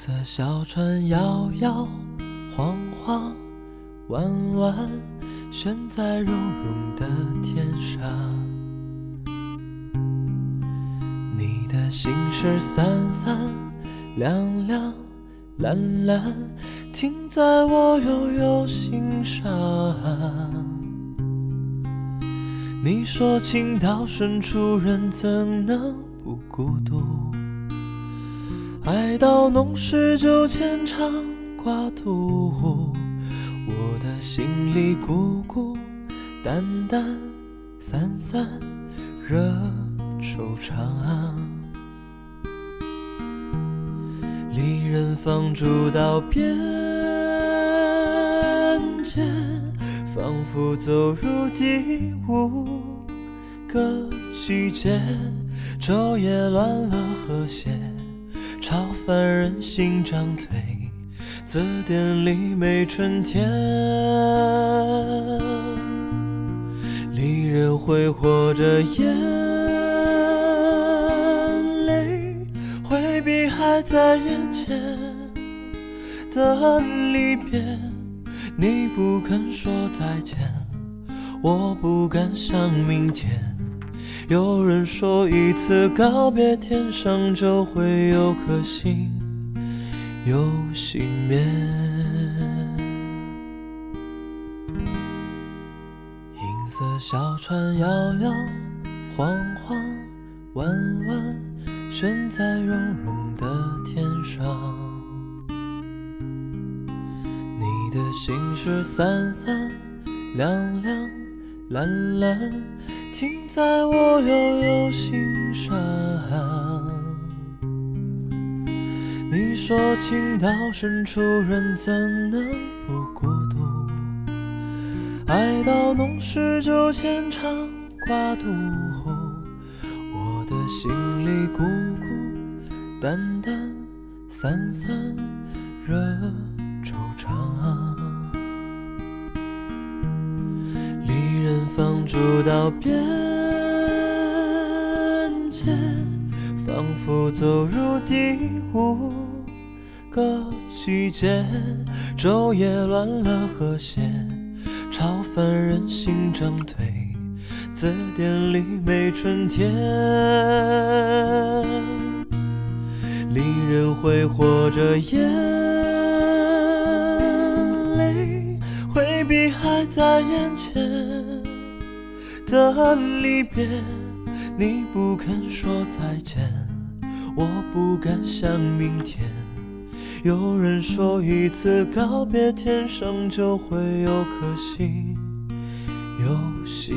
色小船摇摇晃晃，弯弯悬在绒绒的天上。你的心事散散凉凉蓝蓝，停在我悠悠心上。你说情到深处人怎能不孤独？爱到浓时就牵肠挂肚，我的心里孤孤单单散散惹惆怅。离人放逐到边界，仿佛走入第五个季节，昼夜乱了和谐。超凡人心长腿，字典里没春天。离人挥霍着眼泪，回避还在眼前的离别。你不肯说再见，我不敢想明天。有人说，一次告别，天上就会有颗星又熄灭。银色小船摇摇晃晃，弯弯悬在绒绒的天上。你的心事散散凉凉蓝蓝。停在我悠悠心上。你说情到深处人怎能不孤独？爱到浓时就牵肠挂肚。我的心里孤孤单单散散惹逐到边界，仿佛走入第五个季节。昼夜乱了和谐，超凡人心长退，字典里没春天。离人挥霍着眼泪，回避还在眼前。的离别，你不肯说再见，我不敢想明天。有人说一次告别，天上就会有颗星有星。